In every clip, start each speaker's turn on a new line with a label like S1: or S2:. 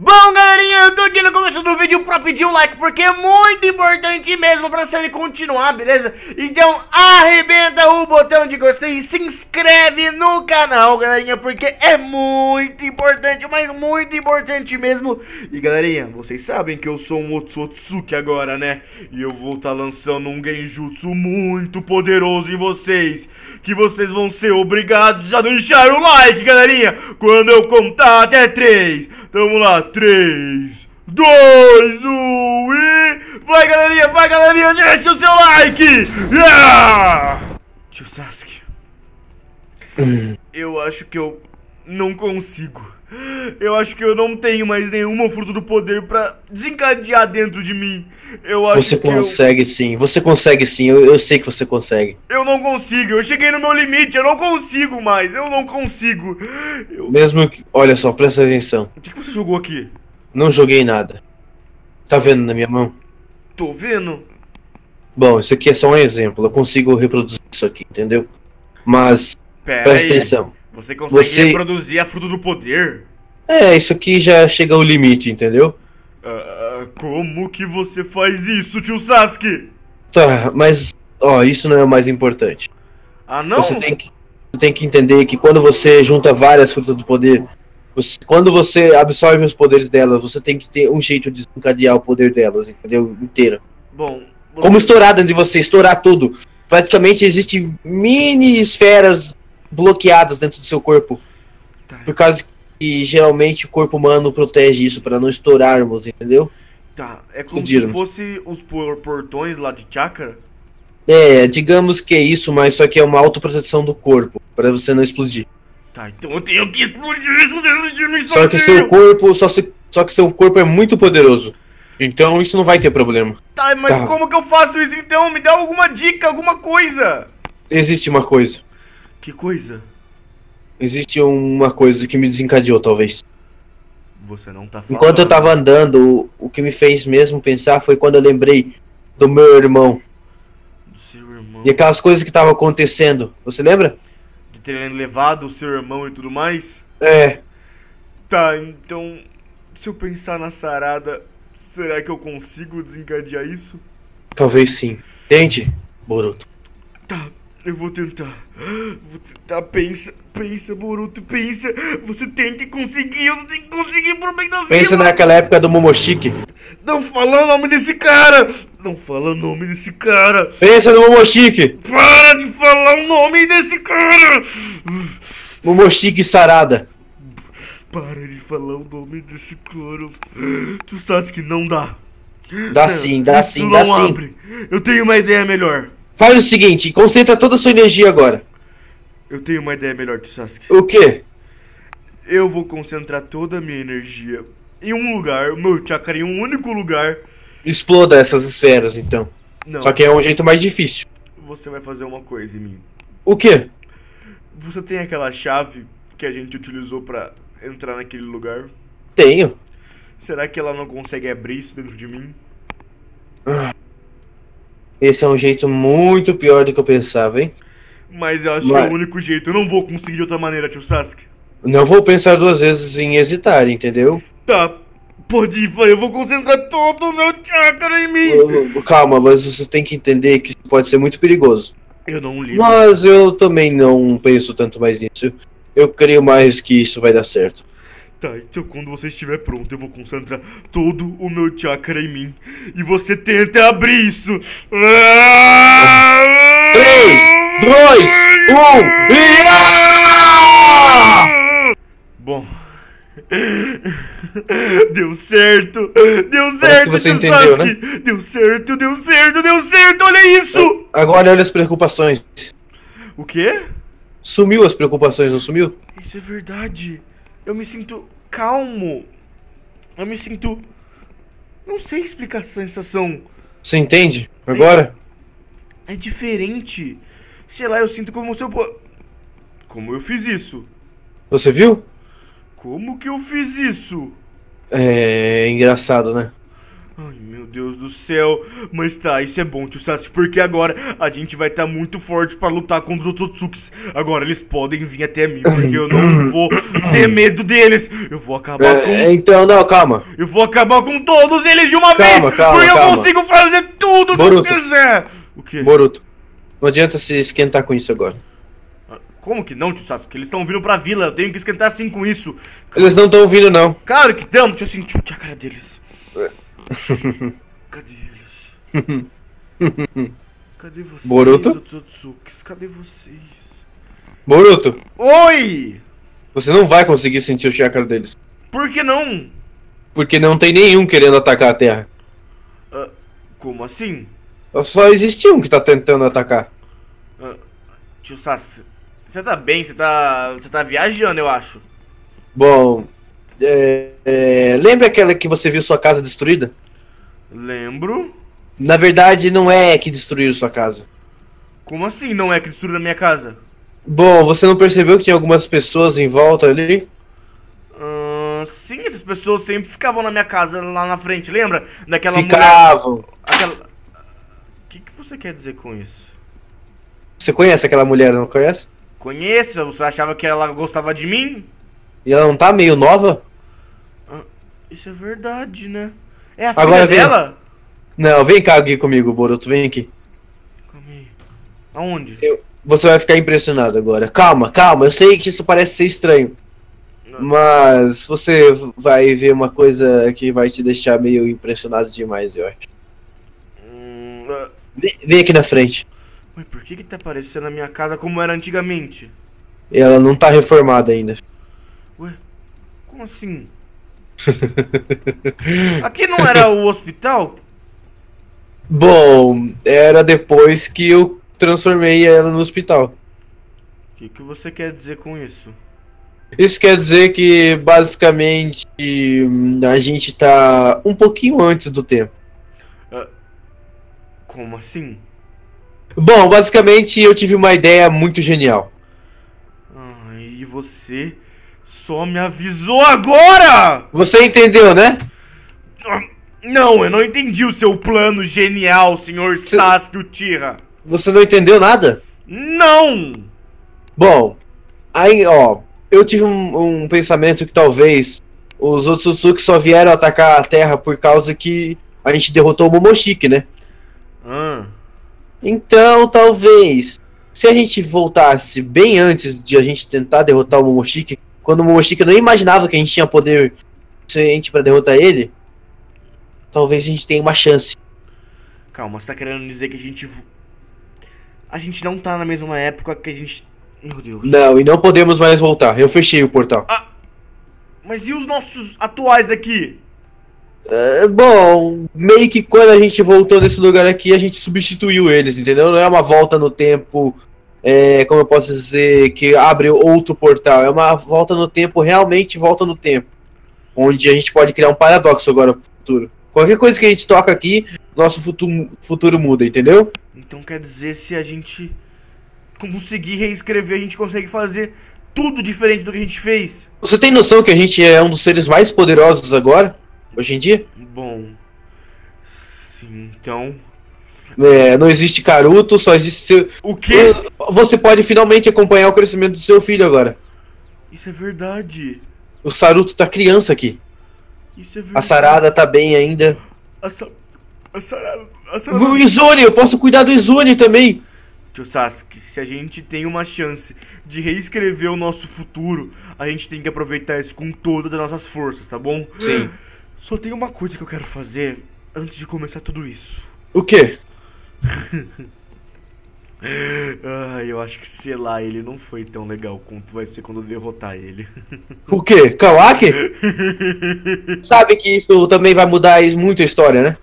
S1: Bom, galerinha, eu tô aqui no começo do vídeo pra pedir um like, porque é muito importante mesmo pra série continuar, beleza? Então arrebenta o botão de gostei e se inscreve no canal, galerinha, porque é muito importante, mas muito importante mesmo. E galerinha, vocês sabem que eu sou um Otsutsuki agora, né? E eu vou estar tá lançando um genjutsu muito poderoso em vocês, que vocês vão ser obrigados a deixar o like, galerinha, quando eu contar até três. Então vamos lá, 3, 2, 1 e... Vai galerinha, vai galerinha, deixa o seu like! Yeah! Tio Sasuke, eu acho que eu não consigo. Eu acho que eu não tenho mais nenhuma fruta do poder pra desencadear dentro de mim. Eu acho
S2: você consegue eu... sim, você consegue sim, eu, eu sei que você consegue.
S1: Eu não consigo, eu cheguei no meu limite, eu não consigo mais, eu não consigo. Eu...
S2: Mesmo que. Olha só, presta atenção.
S1: O que, que você jogou aqui?
S2: Não joguei nada. Tá vendo na minha mão?
S1: Tô vendo.
S2: Bom, isso aqui é só um exemplo, eu consigo reproduzir isso aqui, entendeu? Mas. Pera presta aí. atenção.
S1: Você consegue você... reproduzir a fruta do poder?
S2: É, isso aqui já chega ao limite, entendeu?
S1: Uh, como que você faz isso, tio Sasuke?
S2: Tá, mas, ó, isso não é o mais importante.
S1: Ah, não?
S2: Você tem que, você tem que entender que quando você junta várias frutas do poder, você, quando você absorve os poderes delas, você tem que ter um jeito de desencadear o poder delas, entendeu? Inteiro.
S1: Bom.
S2: Você... Como estourar dentro de você, estourar tudo. Praticamente existem mini esferas bloqueadas dentro do seu corpo. Tá. Por causa que geralmente o corpo humano protege isso para não estourarmos, entendeu?
S1: Tá, é como se fosse os portões lá de chakra?
S2: É, digamos que é isso, mas só que é uma autoproteção do corpo, para você não explodir.
S1: Tá, então eu tenho que explodir isso dentro de mim
S2: Só que seu corpo, só, se, só que seu corpo é muito poderoso. Então isso não vai ter problema.
S1: Tá, mas tá. como que eu faço isso então? Me dá alguma dica, alguma coisa.
S2: Existe uma coisa.
S1: Que coisa?
S2: Existe uma coisa que me desencadeou, talvez.
S1: Você não tá
S2: falando. Enquanto eu tava andando, o, o que me fez mesmo pensar foi quando eu lembrei do meu irmão.
S1: Do seu irmão.
S2: E aquelas coisas que estavam acontecendo. Você lembra?
S1: De terem levado o seu irmão e tudo mais?
S2: É.
S1: Tá, então. Se eu pensar na sarada, será que eu consigo desencadear isso?
S2: Talvez sim. Tente, Boruto.
S1: Tá, eu vou tentar. Vou tentar. Pensa, pensa, Boruto, pensa. Você tem que conseguir, você tem que conseguir pro bem da vida.
S2: Pensa naquela época do Momoshiki.
S1: Não fala o nome desse cara. Não fala o nome desse cara.
S2: Pensa no Momoshiki.
S1: Para de falar o nome desse cara.
S2: Momoshiki Sarada.
S1: Para de falar o nome desse cara. Tu sabes que não dá.
S2: Dá sim, dá sim, dá sim. Abre.
S1: Eu tenho uma ideia melhor.
S2: Faz o seguinte, concentra toda a sua energia agora.
S1: Eu tenho uma ideia melhor, Sasuke.
S2: O quê?
S1: Eu vou concentrar toda a minha energia em um lugar, o meu chakra em um único lugar.
S2: Exploda essas esferas, então. Não. Só que é um jeito mais difícil.
S1: Você vai fazer uma coisa em mim.
S2: O quê?
S1: Você tem aquela chave que a gente utilizou para entrar naquele lugar?
S2: Tenho.
S1: Será que ela não consegue abrir isso dentro de mim?
S2: Ah. Esse é um jeito muito pior do que eu pensava, hein?
S1: Mas eu acho Mas... que é o único jeito. Eu não vou conseguir de outra maneira, tio Sasuke.
S2: Não vou pensar duas vezes em hesitar, entendeu?
S1: Tá. Pode ir, eu vou concentrar todo o meu chakra em mim.
S2: Calma, mas você tem que entender que isso pode ser muito perigoso.
S1: Eu não ligo.
S2: Mas eu também não penso tanto mais nisso. Eu creio mais que isso vai dar certo.
S1: Tá, então quando você estiver pronto, eu vou concentrar todo o meu chakra em mim. E você tenta abrir isso. 3,
S2: 2, 1 e.
S1: Bom. Deu certo! Deu certo,
S2: você entendeu, né?
S1: Deu certo, deu certo, deu certo! Olha isso!
S2: Agora olha as preocupações.
S1: O quê?
S2: Sumiu as preocupações, não sumiu?
S1: Isso é verdade eu me sinto calmo. Eu me sinto. Não sei explicar essa sensação.
S2: Você entende? Agora?
S1: É, é diferente. Sei lá, eu sinto como se eu. Como eu fiz isso?
S2: Você viu?
S1: Como que eu fiz isso?
S2: É engraçado, né?
S1: Deus do céu. Mas tá, isso é bom, tio Sasuke, porque agora a gente vai estar tá muito forte pra lutar contra os Ototsukis. Agora eles podem vir até mim, porque eu não vou ter medo deles. Eu vou acabar
S2: É,
S1: com...
S2: então, não, calma.
S1: Eu vou acabar com todos eles de uma
S2: Calma,
S1: vez,
S2: calma,
S1: porque eu
S2: calma.
S1: consigo fazer tudo que eu
S2: Boruto.
S1: quiser. O quê?
S2: Boruto, não adianta se esquentar com isso agora.
S1: Como que não, tio Sasuke? Eles estão vindo pra vila, eu tenho que esquentar assim com isso.
S2: Eles não estão ouvindo, não.
S1: Claro que estamos, deixa eu sentir a cara deles. Cadê eles? Cadê vocês,
S2: Boruto?
S1: Otsutsukis? Cadê vocês?
S2: Boruto,
S1: Oi!
S2: você não vai conseguir sentir o chakra deles.
S1: Por que não?
S2: Porque não tem nenhum querendo atacar a Terra.
S1: Ah, como assim?
S2: Só existe um que tá tentando atacar.
S1: Tio Sasuke, você tá bem? Você tá. Você tá viajando, eu acho.
S2: Bom, é, é, lembra aquela que você viu sua casa destruída?
S1: Lembro.
S2: Na verdade, não é que destruíram sua casa.
S1: Como assim não é que destruíram a minha casa?
S2: Bom, você não percebeu que tinha algumas pessoas em volta ali?
S1: Ah, sim, essas pessoas sempre ficavam na minha casa lá na frente, lembra? Daquela mulher.
S2: Ficavam.
S1: Aquela. O que, que você quer dizer com isso?
S2: Você conhece aquela mulher, não conhece?
S1: Conheça, você achava que ela gostava de mim?
S2: E ela não tá meio nova?
S1: Isso é verdade, né? É a filha
S2: Agora vem.
S1: dela?
S2: Não, vem cá aqui comigo, Boruto, vem aqui.
S1: Calma aí. Aonde?
S2: Você vai ficar impressionado agora. Calma, calma, eu sei que isso parece ser estranho. Mas você vai ver uma coisa que vai te deixar meio impressionado demais, eu acho.
S1: Hum, ah,
S2: Vem, vem aqui na frente.
S1: mas por que que tá aparecendo a minha casa como era antigamente?
S2: Ela não tá reformada ainda.
S1: Ué, como assim? Aqui não era o hospital?
S2: Bom, era depois que eu transformei ela no hospital.
S1: O que, que você quer dizer com isso?
S2: Isso quer dizer que basicamente a gente tá um pouquinho antes do tempo.
S1: Como assim?
S2: Bom, basicamente eu tive uma ideia muito genial.
S1: Ah, e você só me avisou agora!
S2: Você entendeu, né?
S1: Não, eu não entendi o seu plano genial, senhor Sasuke Uchiha.
S2: Você não entendeu nada?
S1: Não!
S2: Bom, aí, ó, eu tive um, um pensamento que talvez os Otsutsuki só vieram atacar a Terra por causa que a gente derrotou o Momoshiki, né?
S1: Ah,
S2: Então, talvez, se a gente voltasse bem antes de a gente tentar derrotar o Momoshiki, quando o Momoshiki não imaginava que a gente tinha poder suficiente pra derrotar ele, talvez a gente tenha uma chance.
S1: calma, você tá querendo dizer que a gente. A gente não tá na mesma época que a gente. Meu Deus.
S2: Não, e não podemos mais voltar. Eu fechei o portal.
S1: Mas e os nossos atuais daqui?
S2: É, bom, meio que quando a gente voltou nesse lugar aqui, a gente substituiu eles, entendeu? Não é uma volta no tempo, é, como eu posso dizer, que abre outro portal. É uma volta no tempo, realmente volta no tempo. Onde a gente pode criar um paradoxo agora pro futuro. Qualquer coisa que a gente toca aqui, nosso futuro, futuro muda, entendeu?
S1: Então quer dizer, se a gente conseguir reescrever, a gente consegue fazer tudo diferente do que a gente fez?
S2: Você tem noção que a gente é um dos seres mais poderosos agora? Hoje em dia?
S1: Bom. Sim, então.
S2: É, não existe Karuto, só existe seu.
S1: O quê?
S2: Você pode finalmente acompanhar o crescimento do seu filho agora.
S1: Isso é verdade.
S2: O Saruto tá criança aqui.
S1: Isso é verdade.
S2: A Sarada tá bem ainda.
S1: A, Sa... a Sarada. A Sarada.
S2: O Izune, eu posso cuidar do Izune também.
S1: Tio Sasuke, se a gente tem uma chance de reescrever o nosso futuro, a gente tem que aproveitar isso com todas as nossas forças, tá bom?
S2: Sim.
S1: Só tem uma coisa que eu quero fazer antes de começar tudo isso.
S2: O quê?
S1: Ah, eu acho que selar ele não foi tão legal quanto vai ser quando eu derrotar ele.
S2: O quê? Kawaki? Sabe que isso também vai mudar muito a história, né?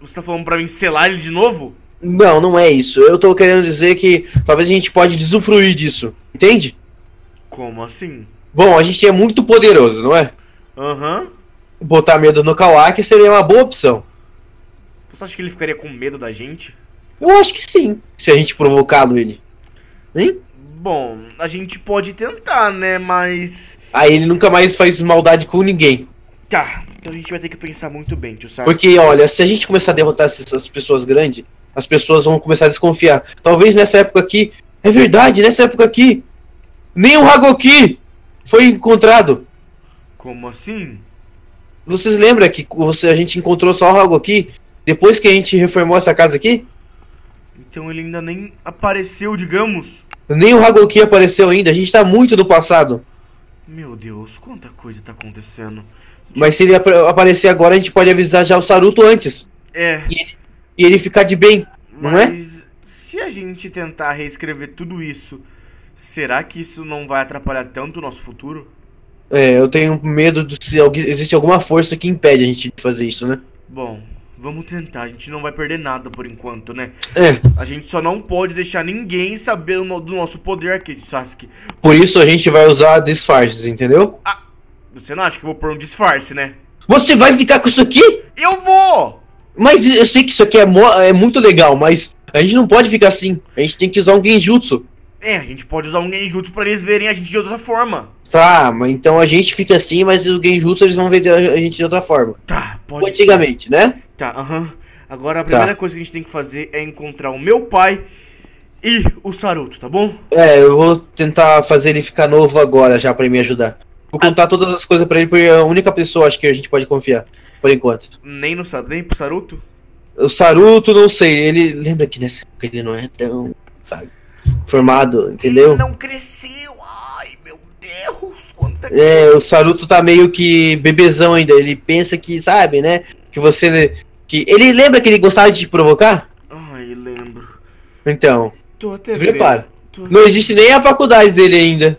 S1: Você tá falando pra mim selar ele de novo?
S2: Não, não é isso. Eu tô querendo dizer que talvez a gente pode desufruir disso. Entende?
S1: Como assim?
S2: Bom, a gente é muito poderoso, não é?
S1: Aham.
S2: Botar medo no Kawaki seria uma boa opção.
S1: Você acha que ele ficaria com medo da gente?
S2: Eu acho que sim. Se a gente provocá-lo ele. Hein?
S1: Bom, a gente pode tentar, né? Mas.
S2: Aí ele nunca mais faz maldade com ninguém.
S1: Tá, então a gente vai ter que pensar muito bem, tio Sasuke.
S2: Porque, olha, se a gente começar a derrotar essas pessoas grandes, as pessoas vão começar a desconfiar. Talvez nessa época aqui. É verdade, nessa época aqui. Nem o Hagoki foi encontrado.
S1: Como assim?
S2: Vocês lembram que você, a gente encontrou só o Hagoki depois que a gente reformou essa casa aqui?
S1: Então ele ainda nem apareceu, digamos.
S2: Nem o Hagoki apareceu ainda, a gente tá muito no passado.
S1: Meu Deus, quanta coisa tá acontecendo.
S2: Mas se ele ap aparecer agora, a gente pode avisar já o Saruto antes.
S1: É.
S2: E ele, e ele ficar de bem, não é?
S1: Mas se a gente tentar reescrever tudo isso, será que isso não vai atrapalhar tanto o nosso futuro?
S2: É, eu tenho medo de se alguém- existe alguma força que impede a gente de fazer isso, né?
S1: Bom, vamos tentar. A gente não vai perder nada por enquanto, né?
S2: É,
S1: A gente só não pode deixar ninguém saber do nosso poder aqui, Sasuke.
S2: por isso a gente vai usar disfarces, entendeu?
S1: Você não acha que eu vou pôr um disfarce, né?
S2: Você vai ficar com isso aqui?
S1: Eu vou!
S2: Mas eu sei que isso aqui é, é muito legal, mas a gente não pode ficar assim. A gente tem que usar um genjutsu.
S1: É, a gente pode usar um genjutsu pra eles verem a gente de outra forma.
S2: Tá, mas então a gente fica assim, mas o genjutsu eles vão ver a gente de outra forma.
S1: Tá, pode
S2: Como
S1: ser.
S2: antigamente, né?
S1: Tá, aham. Agora a primeira coisa que a gente tem que fazer é encontrar o meu pai e o Saruto, tá bom?
S2: É, eu vou tentar fazer ele ficar novo agora já pra me ajudar. Vou contar todas as coisas pra ele, porque é a única pessoa acho que a gente pode confiar, por enquanto.
S1: Nem no nem pro Saruto?
S2: O Saruto, não sei, ele lembra que nessa época ele não é tão, sabe, formado, entendeu?
S1: Não cresceu. Ai, meu Deus, quanta
S2: É, o Saruto tá meio que bebezão ainda, ele pensa que, sabe, né, que você... que Ele lembra que ele gostava de te provocar?
S1: Ai, lembro.
S2: Então,
S1: Tô até
S2: prepara. não existe nem a faculdade dele ainda.